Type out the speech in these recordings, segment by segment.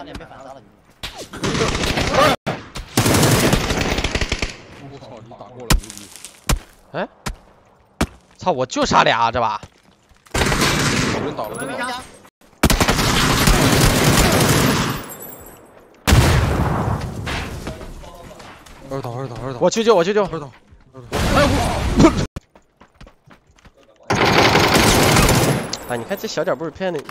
差点被反杀了你！我操，你打过了牛逼！哎，操，我就杀俩这把。倒了倒了倒了！哎，倒了倒了倒了！我去救我去救！哎我！哎，你看这小点不是骗你。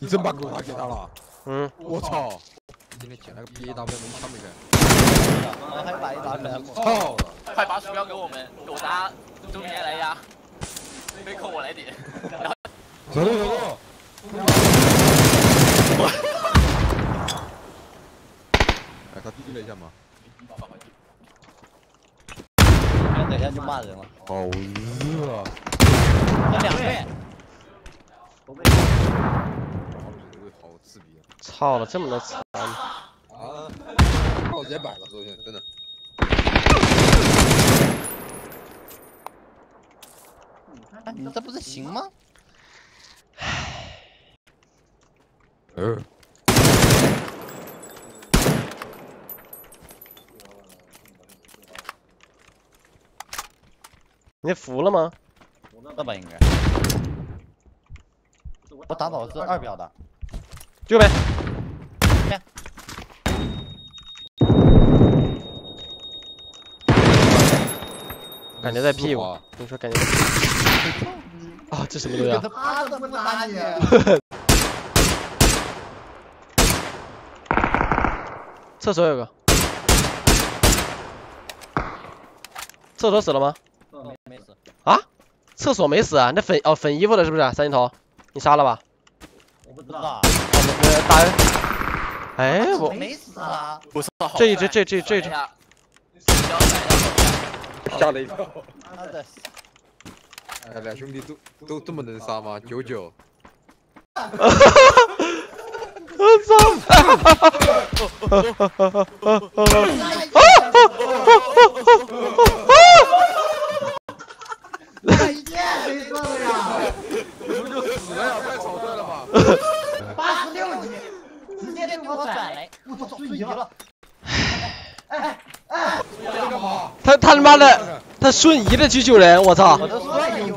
你真把狗打给他了？嗯。我操！今天捡了个 B A W 能枪没给？还有把一打人。操！快把鼠标给我们，狗达中间来压！背扣我来点。走走走走。哎，他滴了一下吗？等一下就骂人了。好热。这两队。好刺鼻啊！操了，这么多残。啊！我直接摆了，昨天真的。你这不是行吗？唉。你服了吗？那吧应该。我打倒是二表的。就呗。感觉在屁股，你说感觉在屁股。啊，这什么东西啊？他怎么打你？厕所有个。厕所死了吗？厕所没死啊？那粉哦粉衣服的是不是？三金头，你杀了吧？我不知道。打人。哎，我没死啊。这一只，这这这只。吓了一跳。妈的！哎，俩兄弟都都这么能杀吗？九九。我操！那 一箭谁说的呀？你不就死了呀？太草率了吧！八十六级，直接给我转来，我操，瞬移了！哎哎，哎？他他他妈的，他瞬移的去救人，我操！我都说了有挂，我都说了有。